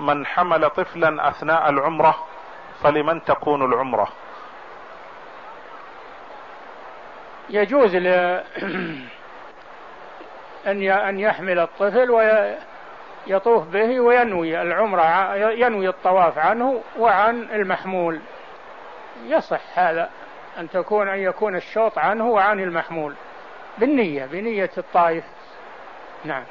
من حمل طفلا أثناء العمرة فلمن تكون العمرة؟ يجوز ل... أن أن يحمل الطفل ويطوف به وينوي العمرة ينوي الطواف عنه وعن المحمول. يصح هذا أن تكون أن يكون الشوط عنه وعن المحمول. بالنية بنية الطائف. نعم.